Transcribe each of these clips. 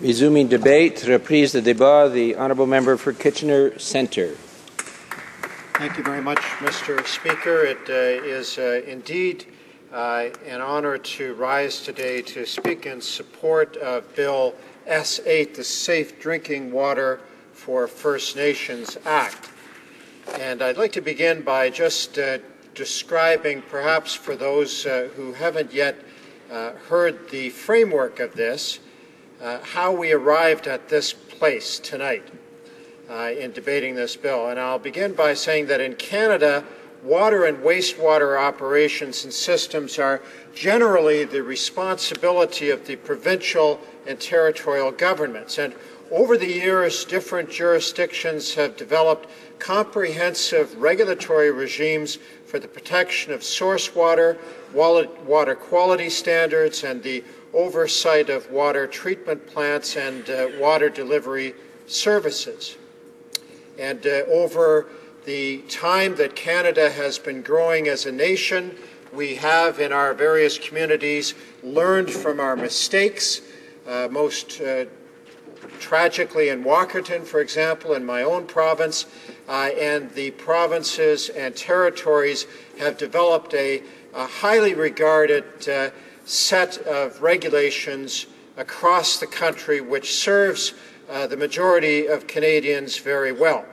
Resuming debate, reprise de débat, the honourable member for Kitchener Centre. Thank you very much, Mr. Speaker. It uh, is uh, indeed uh, an honor to rise today to speak in support of Bill S8, the Safe Drinking Water for First Nations Act. And I'd like to begin by just uh, describing, perhaps for those uh, who haven't yet uh, heard the framework of this, uh, how we arrived at this place tonight uh, in debating this bill. And I'll begin by saying that in Canada, water and wastewater operations and systems are generally the responsibility of the provincial and territorial governments. And over the years, different jurisdictions have developed comprehensive regulatory regimes for the protection of source water, water quality standards, and the oversight of water treatment plants and uh, water delivery services. And uh, over the time that Canada has been growing as a nation, we have in our various communities learned from our mistakes, uh, most uh, tragically in Walkerton, for example, in my own province, uh, and the provinces and territories have developed a, a highly regarded uh, set of regulations across the country which serves uh, the majority of Canadians very well.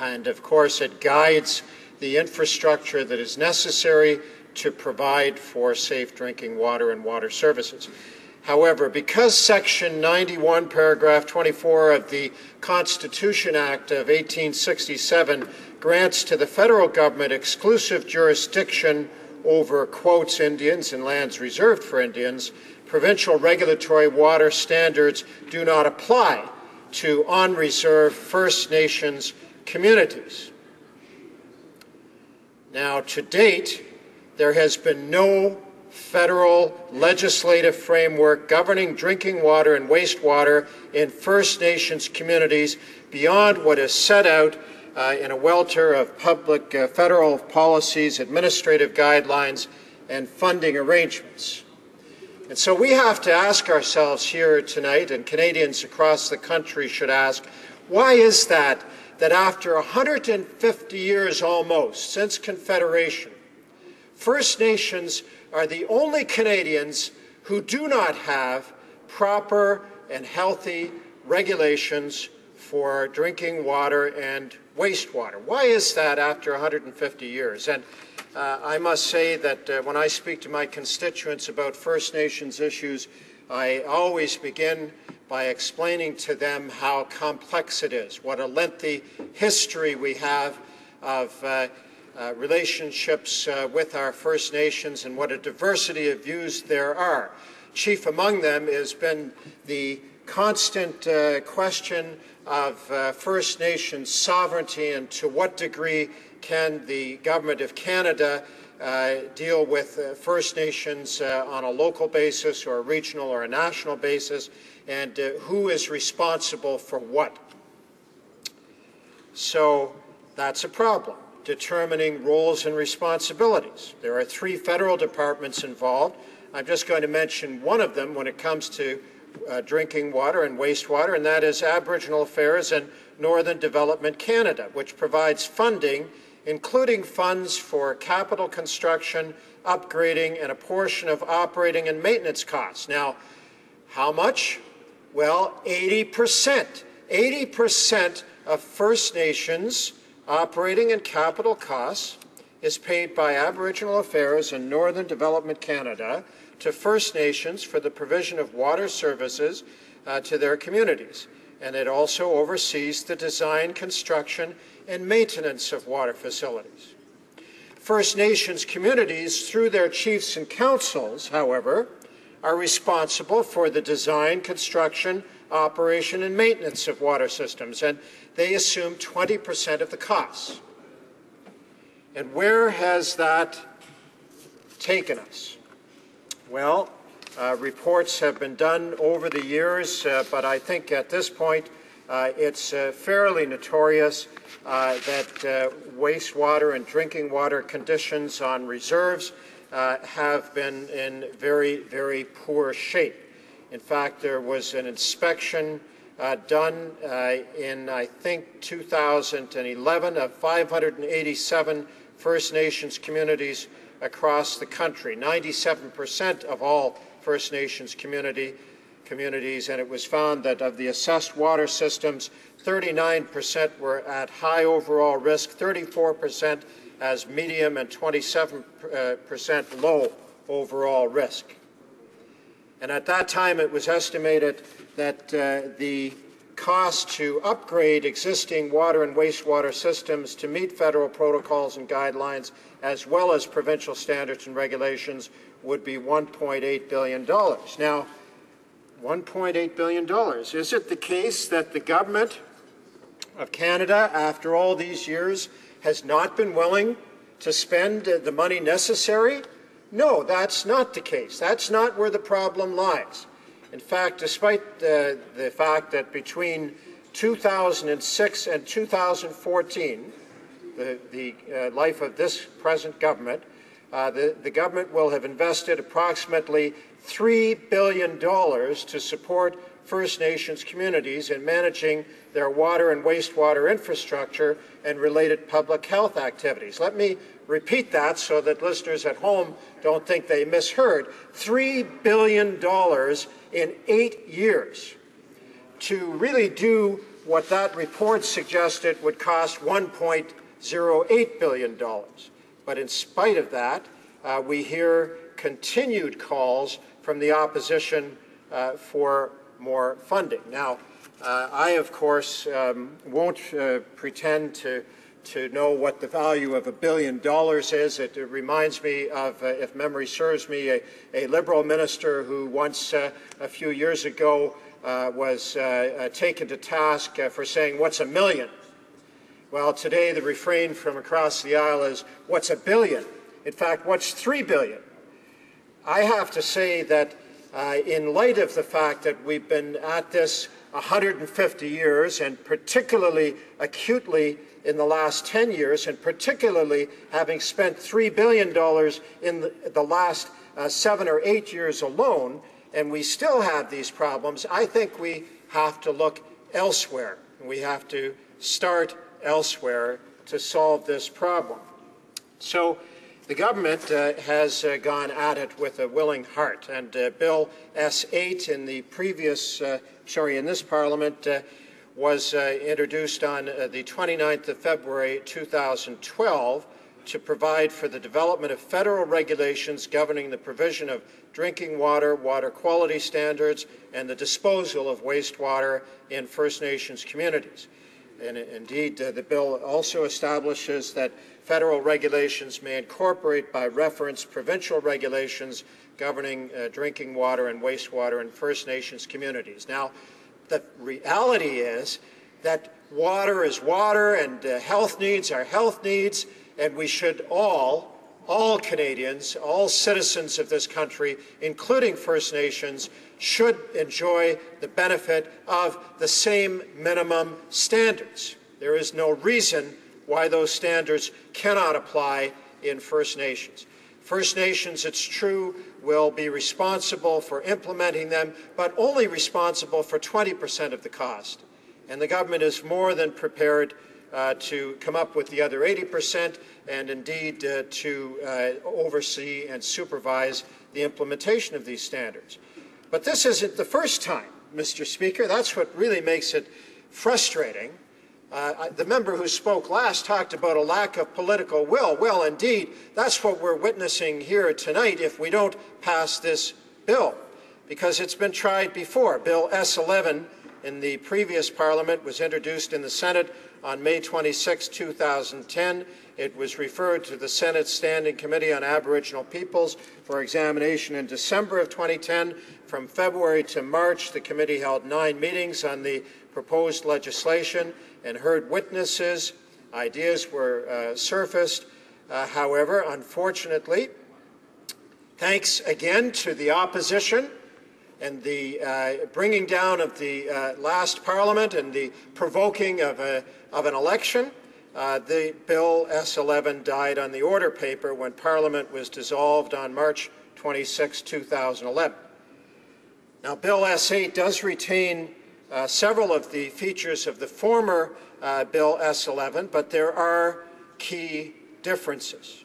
And of course, it guides the infrastructure that is necessary to provide for safe drinking water and water services. However, because Section 91, paragraph 24 of the Constitution Act of 1867 grants to the federal government exclusive jurisdiction over quotes Indians and lands reserved for Indians, provincial regulatory water standards do not apply to unreserved First Nations communities. Now, to date, there has been no federal legislative framework governing drinking water and wastewater in First Nations communities beyond what is set out uh, in a welter of public uh, federal policies, administrative guidelines, and funding arrangements. And so we have to ask ourselves here tonight, and Canadians across the country should ask, why is that that after 150 years almost since Confederation, First Nations are the only Canadians who do not have proper and healthy regulations for drinking water and wastewater. Why is that after 150 years? And uh, I must say that uh, when I speak to my constituents about First Nations issues, I always begin by explaining to them how complex it is, what a lengthy history we have of uh, uh, relationships uh, with our First Nations and what a diversity of views there are. Chief among them has been the constant uh, question of uh, First Nations sovereignty and to what degree can the Government of Canada uh, deal with First Nations on a local basis or a regional or a national basis and who is responsible for what. So that's a problem determining roles and responsibilities. There are three federal departments involved. I'm just going to mention one of them when it comes to uh, drinking water and wastewater, and that is Aboriginal Affairs and Northern Development Canada, which provides funding, including funds for capital construction, upgrading, and a portion of operating and maintenance costs. Now, how much? Well, 80%. 80% of First Nations operating and capital costs is paid by Aboriginal Affairs and Northern Development Canada to First Nations for the provision of water services uh, to their communities. And it also oversees the design, construction, and maintenance of water facilities. First Nations communities, through their chiefs and councils, however, are responsible for the design, construction, operation, and maintenance of water systems. And they assume 20% of the costs. And where has that taken us? Well, uh, reports have been done over the years, uh, but I think at this point uh, it's uh, fairly notorious uh, that uh, wastewater and drinking water conditions on reserves have been in very, very poor shape. In fact, there was an inspection uh, done uh, in, I think, 2011 of 587 First Nations communities across the country, 97% of all First Nations community communities, and it was found that of the assessed water systems, 39% were at high overall risk, 34% as medium, and 27% low overall risk. And at that time, it was estimated that uh, the cost to upgrade existing water and wastewater systems to meet federal protocols and guidelines, as well as provincial standards and regulations, would be $1.8 billion. Now, $1.8 billion. Is it the case that the government of Canada, after all these years, has not been willing to spend the money necessary? No, that's not the case. That's not where the problem lies. In fact, despite the, the fact that between 2006 and 2014, the, the uh, life of this present government, uh, the, the government will have invested approximately $3 billion to support First Nations communities in managing their water and wastewater infrastructure and related public health activities. Let me repeat that so that listeners at home don't think they misheard. $3 billion in eight years to really do what that report suggested would cost $1.08 billion. But in spite of that, uh, we hear continued calls from the opposition uh, for more funding. Now, uh, I, of course, um, won't uh, pretend to, to know what the value of a billion dollars is. It, reminds me of, uh, if memory serves me, a, a Liberal minister who once, uh, a few years ago, uh, was taken to task for saying, What's a million? Well, today the refrain from across the aisle is, What's a billion? In fact, what's three billion? I have to say that uh, in light of the fact that we've been at this 150 years, and particularly acutely in the last 10 years, and particularly having spent $3 billion in the, last uh, seven or eight years alone, and we still have these problems, I think we have to look elsewhere. We have to start elsewhere to solve this problem. So the government uh, has uh, gone at it with a willing heart, and uh, Bill S8 in the previous, uh, sorry, in this Parliament uh, was uh, introduced on the 29th of February 2012 to provide for the development of federal regulations governing the provision of drinking water, water quality standards, and the disposal of wastewater in First Nations communities. And indeed, the bill also establishes that Federal regulations may incorporate by reference provincial regulations governing uh, drinking water and wastewater in First Nations communities. Now, the reality is that water is water and uh, health needs are health needs, and we should all, all Canadians, all citizens of this country, including First Nations, should enjoy the benefit of the same minimum standards. There is no reason why those standards cannot apply in First Nations. First Nations, it's true, will be responsible for implementing them, but only responsible for 20% of the cost. And the government is more than prepared uh, to come up with the other 80% and indeed uh, to uh, oversee and supervise the implementation of these standards. But this isn't the first time, Mr. Speaker. That's what really makes it frustrating uh, the member who spoke last talked about a lack of political will. Well, indeed, that's what we're witnessing here tonight if we don't pass this bill, because it's been tried before. Bill S11 in the previous Parliament was introduced in the Senate on May 26, 2010. It was referred to the Senate Standing Committee on Aboriginal Peoples for examination in December of 2010. From February to March, the committee held nine meetings on the proposed legislation and heard witnesses. Ideas were uh, surfaced. Uh, however, unfortunately, thanks again to the opposition and the uh, bringing down of the uh, last parliament and the provoking of, a, of an election, uh, the Bill S11 died on the order paper when Parliament was dissolved on March 26, 2011. Now, Bill S8 does retain uh, several of the features of the former uh, Bill S11, but there are key differences.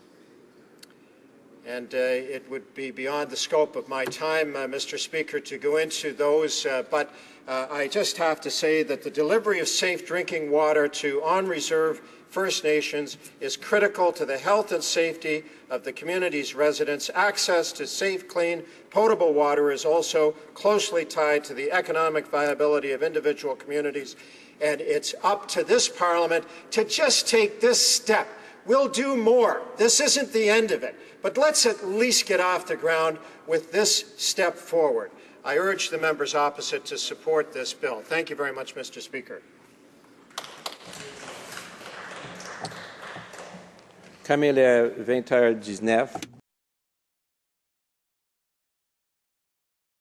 And uh, it would be beyond the scope of my time, uh, Mr. Speaker, to go into those, uh, but uh, I just have to say that the delivery of safe drinking water to on reserve First Nations is critical to the health and safety of the community's residents. Access to safe, clean, potable water is also closely tied to the economic viability of individual communities. And it's up to this Parliament to just take this step. We'll do more. This isn't the end of it. But let's at least get off the ground with this step forward. I urge the members opposite to support this bill. Thank you very much, Mr. Speaker. Est 20h19,